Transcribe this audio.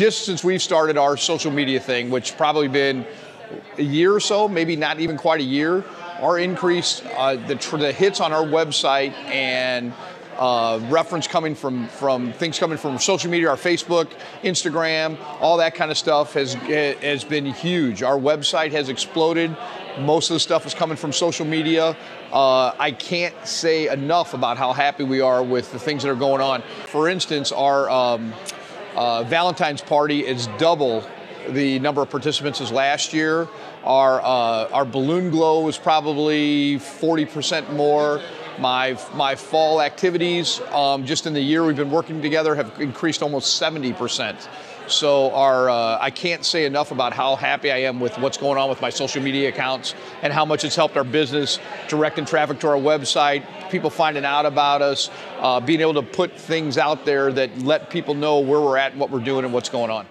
just since we've started our social media thing, which probably been a year or so, maybe not even quite a year, our increase, uh, the, the hits on our website and uh, reference coming from from things coming from social media, our Facebook, Instagram, all that kind of stuff has has been huge. Our website has exploded. Most of the stuff is coming from social media. Uh, I can't say enough about how happy we are with the things that are going on. For instance, our um, uh, Valentine's party is double the number of participants as last year. Our uh, our balloon glow is probably 40% more. My, my fall activities, um, just in the year we've been working together, have increased almost 70%. So our, uh, I can't say enough about how happy I am with what's going on with my social media accounts and how much it's helped our business, directing traffic to our website, people finding out about us, uh, being able to put things out there that let people know where we're at and what we're doing and what's going on.